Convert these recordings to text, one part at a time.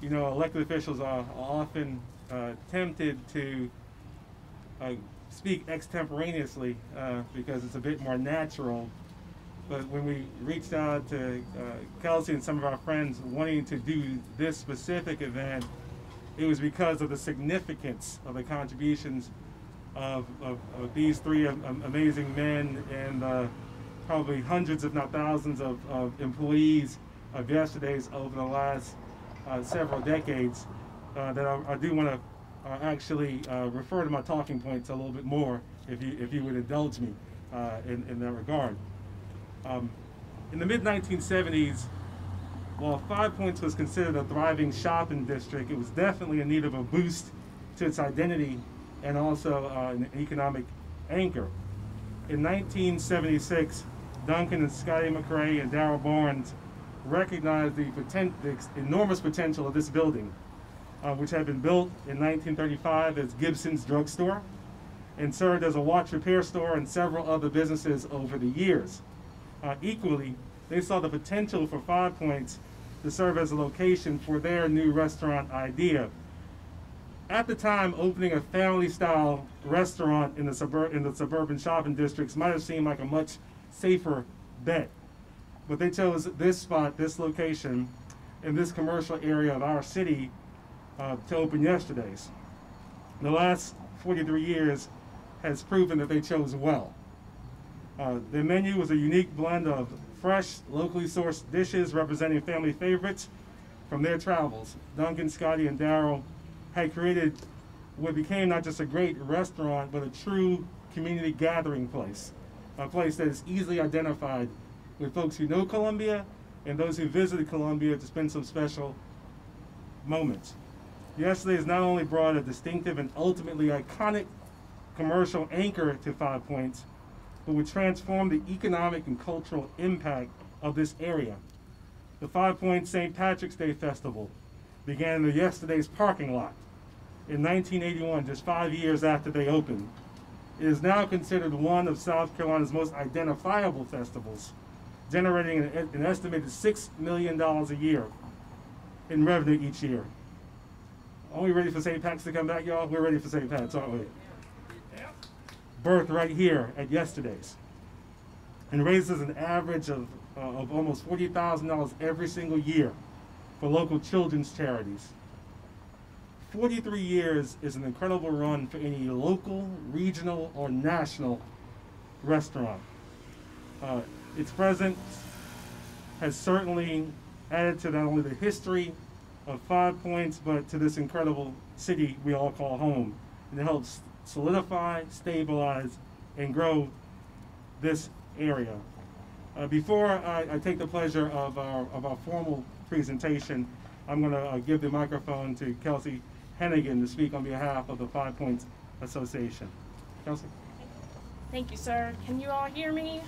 you know, elected officials are, often uh, tempted to uh, speak extemporaneously uh, because it's a bit more natural. But when we reached out to uh, Kelsey and some of our friends wanting to do this specific event, it was because of the significance of the contributions of, of, of these three amazing men and uh, probably hundreds, if not thousands, of, of employees of yesterday's over the last uh, several decades uh, that I, I do want to uh, actually uh, refer to my talking points a little bit more, if you, if you would indulge me uh, in, in that regard. Um, in the mid 1970s, while Five Points was considered a thriving shopping district, it was definitely in need of a boost to its identity and also an economic anchor. In 1976, Duncan and Scotty McRae and Daryl Barnes recognized the, the enormous potential of this building, uh, which had been built in 1935 as Gibson's Drugstore and served as a watch repair store and several other businesses over the years. Uh, equally, they saw the potential for Five Points to serve as a location for their new restaurant idea. At the time, opening a family-style restaurant in the, suburb- in the suburban shopping districts might have seemed like a much safer bet. But they chose this spot, this location, in this commercial area of our city uh, to open yesterday's. The last 43 years has proven that they chose well. Uh, the menu was a unique blend of fresh, locally sourced dishes representing family favorites from their travels. Duncan, Scotty, and Daryl had created what became not just a great restaurant, but a true community gathering place. A place that is easily identified with folks who know Columbia and those who visited Columbia to spend some special moments. Yesterday has not only brought a distinctive and ultimately iconic commercial anchor to Five Points, but would transform the economic and cultural impact of this area. The Five Points St. Patrick's Day Festival began in yesterday's parking lot in 1981, just five years after they opened. It is now considered one of South Carolina's most identifiable festivals, generating an, an estimated $6 million a year in revenue each year. Are we ready for St. Pat's to come back, y'all? We're ready for St. Pat's, aren't we? Birth right here at yesterday's, and raises an average of, uh, of almost $40,000 every single year for local children's charities. 43 years is an incredible run for any local, regional, or national restaurant. Uh, its presence has certainly added to not only the history of Five Points, but to this incredible city we all call home. And it helps solidify, stabilize, and grow this area. Uh, before I, I take the pleasure of our, of our formal presentation, I'm going to uh, give the microphone to Kelsey Hennigan to speak on behalf of the Five Points Association. Kelsey? Thank you, sir. Can you all hear me?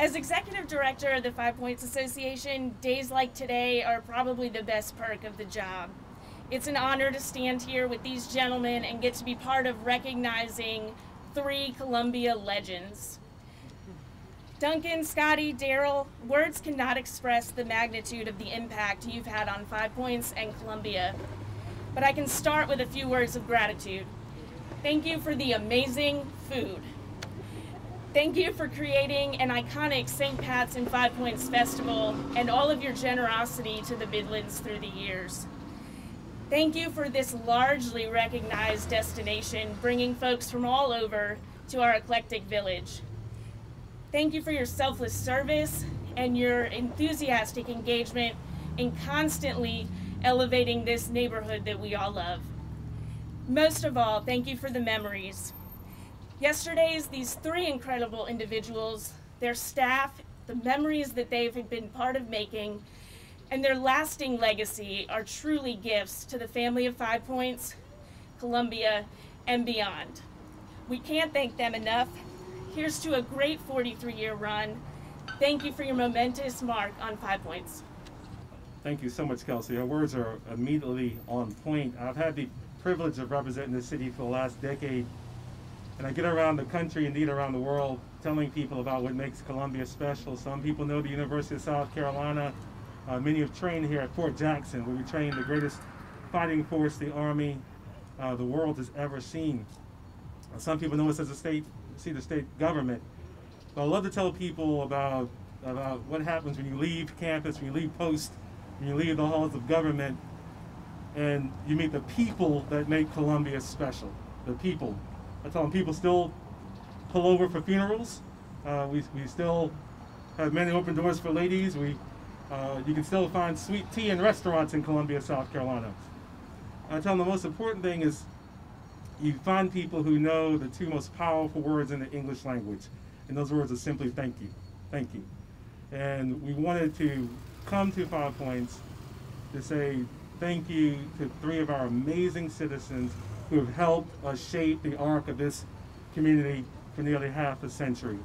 As executive director of the Five Points Association, days like today are probably the best perk of the job. It's an honor to stand here with these gentlemen and get to be part of recognizing three Columbia legends. Duncan, Scotty, Daryl, words cannot express the magnitude of the impact you've had on Five Points and Columbia. But I can start with a few words of gratitude. Thank you for the amazing food. Thank you for creating an iconic St. Pat's and Five Points Festival and all of your generosity to the Midlands through the years. Thank you for this largely recognized destination, bringing folks from all over to our eclectic village. Thank you for your selfless service and your enthusiastic engagement in constantly elevating this neighborhood that we all love. Most of all, thank you for the memories. Yesterday's, these three incredible individuals, their staff, the memories that they've been part of making, and their lasting legacy are truly gifts to the family of Five Points, Columbia, and beyond. We can't thank them enough. Here's to a great 43 year run. Thank you for your momentous mark on Five Points. Thank you so much, Kelsey. Your words are immediately on point. I've had the privilege of representing the city for the last decade, and I get around the country, indeed around the world, telling people about what makes Columbia special. Some people know the University of South Carolina. Uh, many have trained here at Fort Jackson, where we trained the greatest fighting force the Army uh, the world has ever seen. Some people know us as a state, see the state government. But I love to tell people about about what happens when you leave campus, when you leave post, when you leave the halls of government, and you meet the people that make Columbia special. The people. I tell them people still pull over for funerals. Uh, we, we still have many open doors for ladies. We, uh, you can still find sweet tea in restaurants in Columbia, South Carolina. I tell them the most important thing is you find people who know the two most powerful words in the English language. And those words are simply thank you. Thank you. And we wanted to come to Five Points to say thank you to three of our amazing citizens who have helped shape the arc of this community for nearly half a century.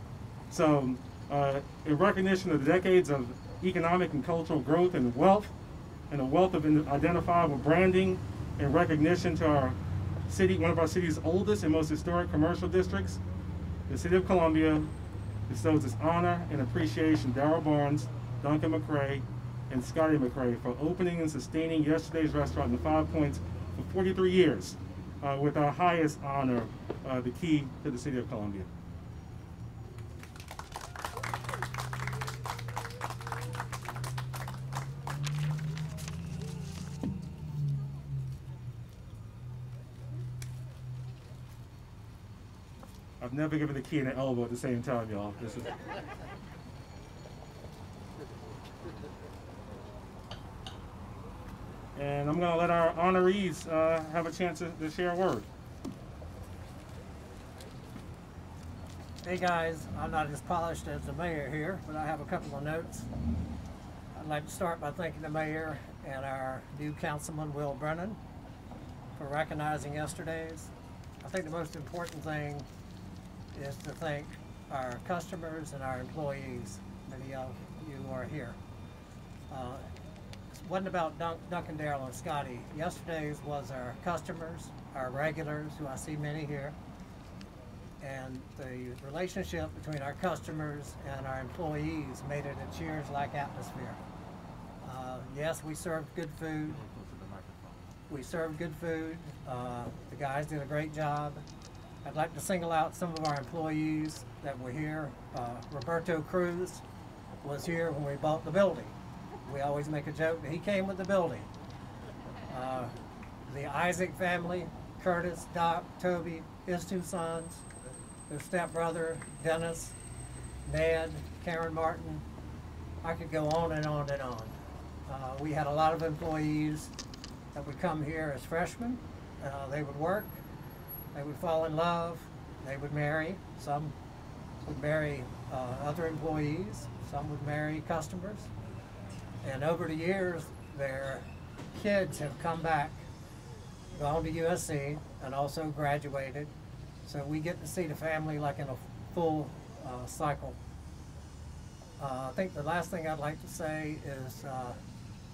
So, uh, in recognition of the decades of economic and cultural growth and wealth, and a wealth of identifiable branding and recognition to our city, one of our city's oldest and most historic commercial districts, the City of Columbia bestows this honor and appreciation Daryl Barnes, Duncan McRae, and Scotty McRae for opening and sustaining yesterday's restaurant in the Five Points for 43 years uh, with our highest honor, uh, the key to the City of Columbia. I've never given the key and an elbow at the same time, y'all. This is. And I'm going to let our honorees uh, have a chance to, to share a word. Hey guys, I'm not as polished as the mayor here, but I have a couple of notes. I'd like to start by thanking the mayor and our new councilman, Will Brennan, for recognizing yesterday's. I think the most important thing is to thank our customers and our employees. Many of you are here. Uh, wasn't about Dunk, Duncan, Darrell, and Scotty. Yesterday's was our customers, our regulars, who I see many here, and the relationship between our customers and our employees made it a cheers-like atmosphere. Uh, yes, we served good food. We served good food. Uh, the guys did a great job. I'd like to single out some of our employees that were here. Uh, Roberto Cruz was here when we bought the building. We always make a joke that he came with the building. Uh, the Isaac family, Curtis, Doc, Toby, his two sons, their stepbrother, Dennis, Ned, Karen Martin. I could go on and on and on. Uh, we had a lot of employees that would come here as freshmen. Uh, they would work, they would fall in love, they would marry. Some would marry uh, other employees, some would marry customers. And over the years, their kids have come back, gone to USC, and also graduated. So we get to see the family like in a full uh, cycle. Uh, I think the last thing I'd like to say is, uh,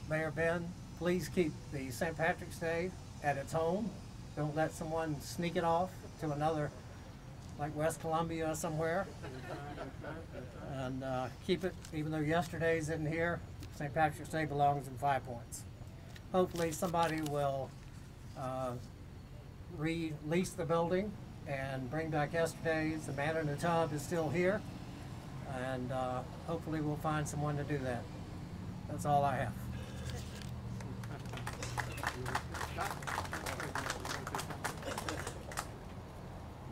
Mayor Ben, please keep the St. Patrick's Day at its home. Don't let someone sneak it off to another, like West Columbia somewhere. And uh, keep it, even though yesterday's isn't here, St. Patrick's Day belongs in Five Points. Hopefully somebody will uh, release the building and bring back yesterday's. The man in the tub is still here. And uh, hopefully we'll find someone to do that. That's all I have.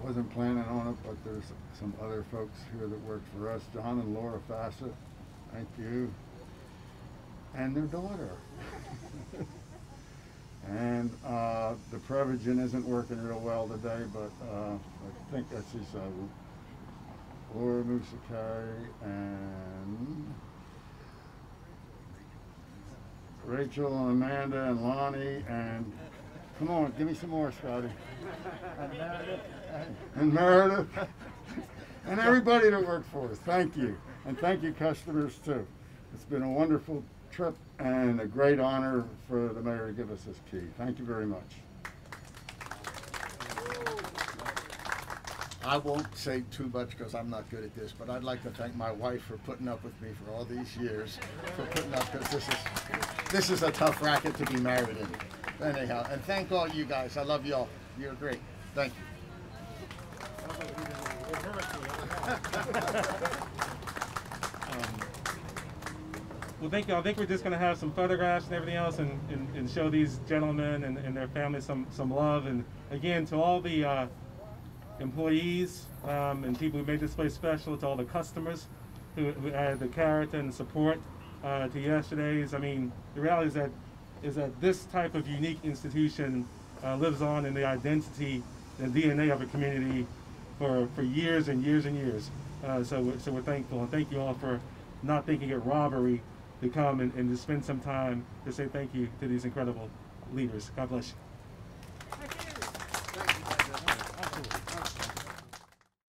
Wasn't planning on it, but there's some other folks here that work for us. John and Laura Fassett, thank you. And their daughter. and uh, the Prevagen isn't working real well today, but uh, I think I see some. Laura Musakari and Rachel and Amanda and Lonnie and come on, give me some more, Scotty. And Meredith. And Meredith. and everybody that worked for us. Thank you. And thank you, customers, too. It's been a wonderful trip and a great honor for the mayor to give us this key. Thank you very much. I won't say too much because I'm not good at this, but I'd like to thank my wife for putting up with me for all these years, for putting up because this is this is a tough racket to be married in. Anyhow, and thank all you guys. I love you all. You're great. Thank you. Well, thank you. I think we're just going to have some photographs and everything else and, and, and show these gentlemen and, and their families some, some love. And again, to all the uh, employees um, and people who made this place special, to all the customers who, who added the character and support uh, to yesterday's. I mean, the reality is that is that this type of unique institution uh, lives on in the identity and DNA of a community for, for years and years and years. Uh, so, we're, so we're thankful and thank you all for not thinking it robbery to come and, and to spend some time to say thank you to these incredible leaders. God bless you.